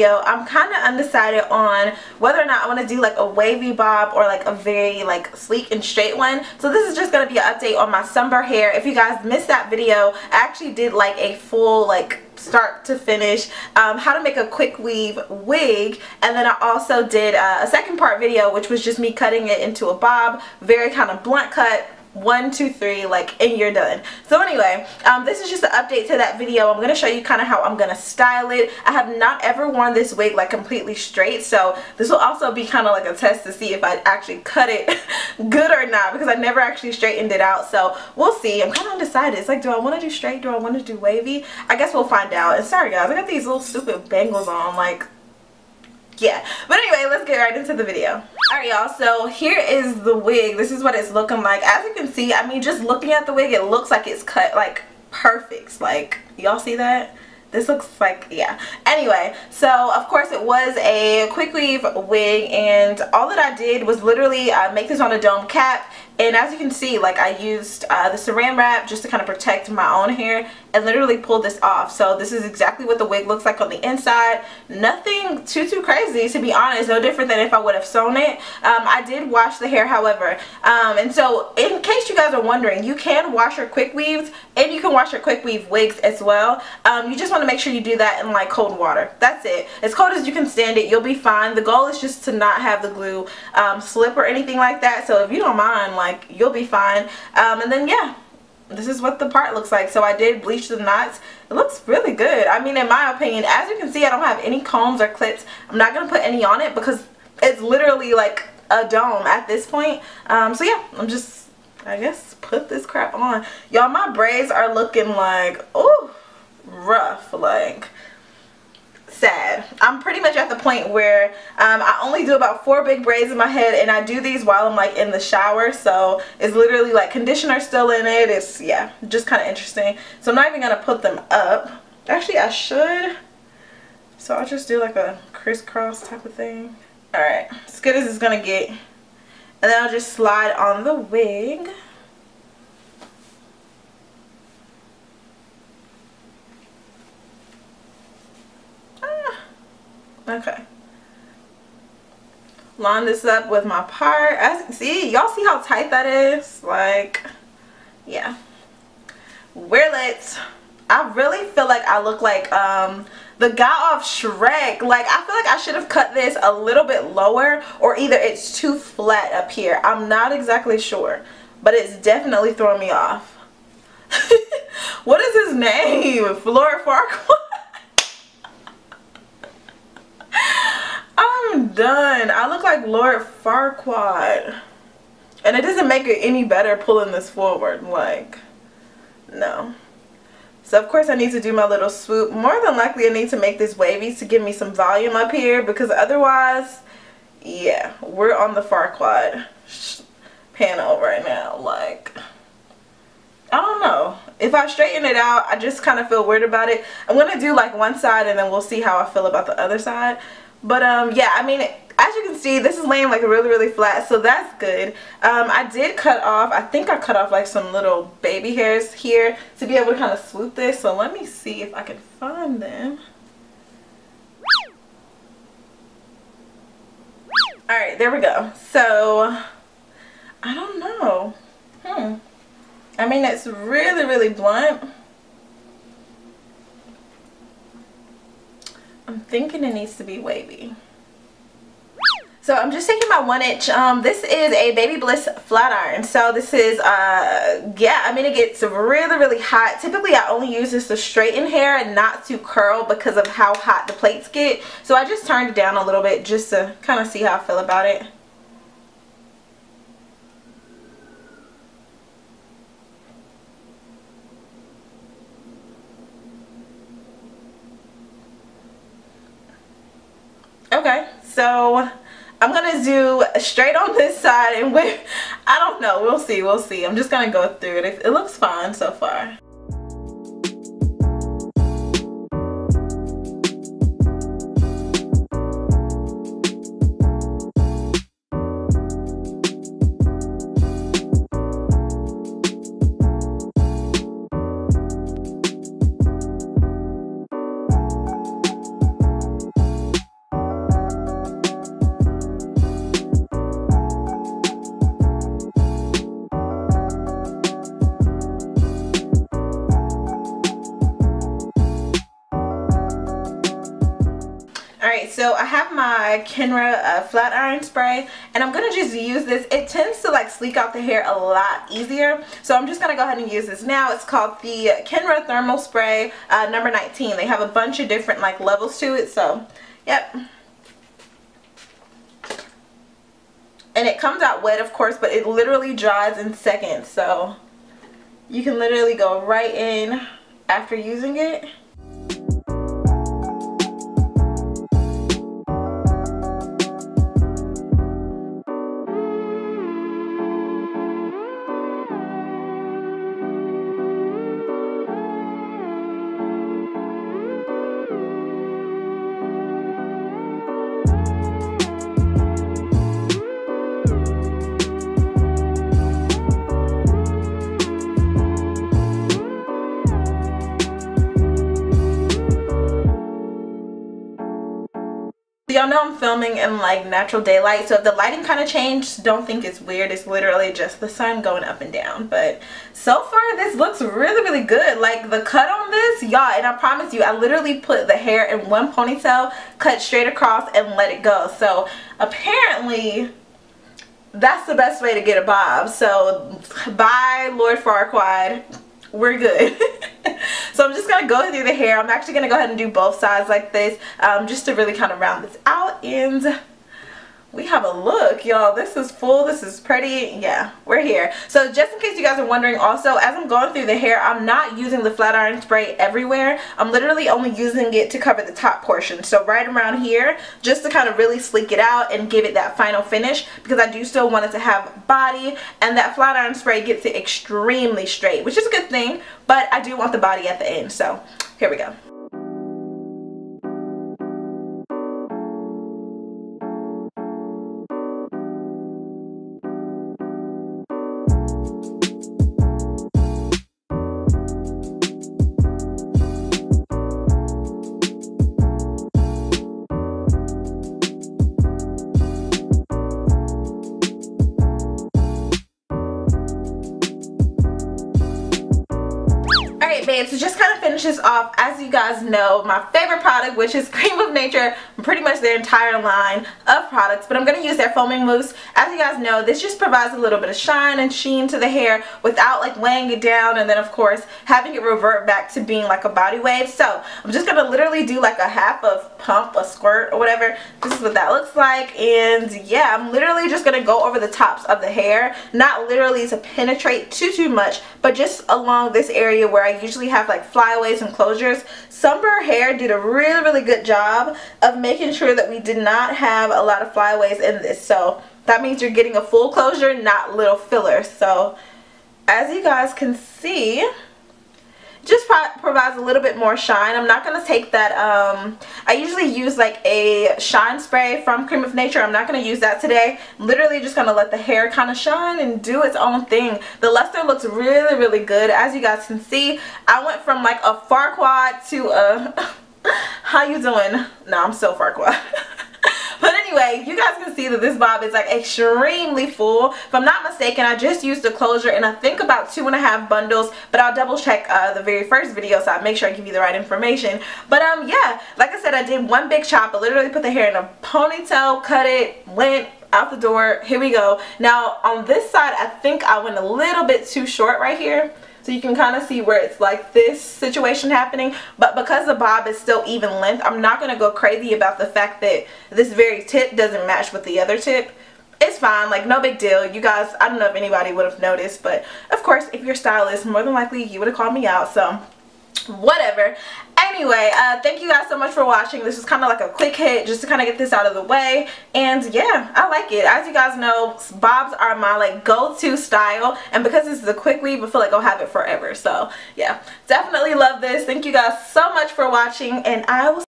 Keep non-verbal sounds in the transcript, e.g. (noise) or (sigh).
video. I'm kind of undecided on whether or not I want to do like a wavy bob or like a very like sleek and straight one. So this is just going to be an update on my Sunber hair. If you guys missed that video, I actually did like a full like start to finish um, how to make a quick weave wig and then I also did uh, a second part video which was just me cutting it into a bob very kind of blunt cut one two three like and you're done. So anyway um, this is just an update to that video. I'm gonna show you kind of how I'm gonna style it. I have not ever worn this wig like completely straight so this will also be kind of like a test to see if I actually cut it (laughs) good or not because I never actually straightened it out. So we'll see. I'm kind of undecided. It's like do I want to do straight? Do I want to do wavy? I guess we'll find out. And sorry guys I got these little stupid bangles on like (laughs) yeah. But anyway let's get right into the video. Alright y'all. So here is the wig. This is what it's looking like. As you can see I mean just looking at the wig it looks like it's cut like perfect. Like y'all see that? This looks like yeah. Anyway so of course it was a quick weave wig and all that I did was literally uh, make this on a dome cap. And as you can see like I used uh, the saran wrap just to kind of protect my own hair and literally pulled this off. So this is exactly what the wig looks like on the inside. Nothing too too crazy to be honest. No different than if I would have sewn it. Um, I did wash the hair however. Um, and so in case you guys are wondering you can wash your quick weaves and you can wash your quick weave wigs as well. Um, you just want to make sure you do that in like cold water. That's it. As cold as you can stand it you'll be fine. The goal is just to not have the glue um, slip or anything like that. So if you don't mind like like you'll be fine. Um, and then yeah this is what the part looks like. So I did bleach the knots. It looks really good. I mean in my opinion as you can see I don't have any combs or clips I'm not gonna put any on it because it's literally like a dome at this point. Um, so yeah I'm just I guess put this crap on. Y'all my braids are looking like oh I'm pretty much at the point where um, I only do about four big braids in my head and I do these while I'm like in the shower so it's literally like conditioner still in it. It's yeah just kind of interesting. So I'm not even going to put them up. Actually I should. So I'll just do like a crisscross type of thing. Alright as good as it's going to get. And then I'll just slide on the wig. Okay. Line this up with my part. As see, y'all see how tight that is? Like, yeah. Wear it. I really feel like I look like um the guy off Shrek. Like, I feel like I should have cut this a little bit lower or either it's too flat up here. I'm not exactly sure, but it's definitely throwing me off. (laughs) what is his name? Flora Farquaad? I'm done. I look like Lord Farquaad. And it doesn't make it any better pulling this forward. Like, no. So of course I need to do my little swoop. More than likely I need to make this wavy to give me some volume up here. Because otherwise, yeah, we're on the Farquaad panel right now. Like, I don't know. If I straighten it out, I just kind of feel weird about it. I'm going to do like one side and then we'll see how I feel about the other side. But um, yeah, I mean, as you can see, this is laying like really, really flat, so that's good. Um, I did cut off, I think I cut off like some little baby hairs here to be able to kind of swoop this. So let me see if I can find them. Alright, there we go. So, I don't know. Hmm. I mean, it's really, really blunt. I'm thinking it needs to be wavy. So I'm just taking my one inch. Um, this is a BaByliss flat iron. So this is, uh, yeah, I mean it gets really, really hot. Typically I only use this to straighten hair and not to curl because of how hot the plates get. So I just turned it down a little bit just to kind of see how I feel about it. Okay, so I'm gonna do straight on this side and we I don't know, we'll see, we'll see. I'm just gonna go through it. It looks fine so far. So I have my Kenra uh, flat iron spray and I'm gonna just use this. It tends to like sleek out the hair a lot easier. So I'm just gonna go ahead and use this now. It's called the Kenra Thermal Spray uh, number 19. They have a bunch of different like levels to it. So, yep. And it comes out wet of course, but it literally dries in seconds. So you can literally go right in after using it. Y'all know I'm filming in like natural daylight so if the lighting kind of changed don't think it's weird. It's literally just the sun going up and down. But so far this looks really really good. Like the cut on this y'all and I promise you I literally put the hair in one ponytail cut straight across and let it go. So apparently that's the best way to get a bob. So bye Lord Farquaad. We're good (laughs) so I'm just going to go through the hair. I'm actually going to go ahead and do both sides like this um, just to really kind of round this out and we have a look y'all. This is full. This is pretty. Yeah we're here. So just in case you guys are wondering also as I'm going through the hair I'm not using the flat iron spray everywhere. I'm literally only using it to cover the top portion. So right around here just to kind of really sleek it out and give it that final finish because I do still want it to have body and that flat iron spray gets it extremely straight which is a good thing but I do want the body at the end. So here we go So just kind of finishes off, as you guys know, my favorite product, which is Cream of Nature, pretty much their entire line of products, but I'm going to use their foaming mousse. As you guys know, this just provides a little bit of shine and sheen to the hair without like laying it down and then of course having it revert back to being like a body wave. So I'm just going to literally do like a half of pump, a squirt or whatever. This is what that looks like and yeah, I'm literally just going to go over the tops of the hair, not literally to penetrate too too much, but just along this area where I usually have like flyaways and closures. Sunber Hair did a really, really good job of making sure that we did not have a lot of flyaways in this. So that means you're getting a full closure, not little fillers. So as you guys can see, just pro provides a little bit more shine. I'm not going to take that, um, I usually use like a shine spray from Cream of Nature. I'm not going to use that today. Literally just going to let the hair kind of shine and do its own thing. The luster looks really, really good. As you guys can see, I went from like a Farquaad to a, (laughs) how you doing? No, I'm still Farquaad. (laughs) But anyway, you guys can see that this bob is like extremely full. If I'm not mistaken, I just used the closure and I think about two and a half bundles. But I'll double check uh, the very first video so I make sure I give you the right information. But um, yeah, like I said, I did one big chop. I literally put the hair in a ponytail, cut it, went out the door. Here we go. Now on this side, I think I went a little bit too short right here. So you can kind of see where it's like this situation happening. But because the bob is still even length, I'm not to go crazy about the fact that this very tip doesn't match with the other tip. It's fine, like no big deal. You guys, I don't know if anybody would have noticed, but of course, if you're stylist, more than likely you would have called me out. So whatever anyway uh, thank you guys so much for watching. This is kind of like a quick hit just to kind of get this out of the way. And yeah I like it. As you guys know bobs are my like go-to style. And because this is a quick weave I feel like I'll have it forever. So yeah. Definitely love this. Thank you guys so much for watching. And I will